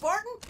Spartan?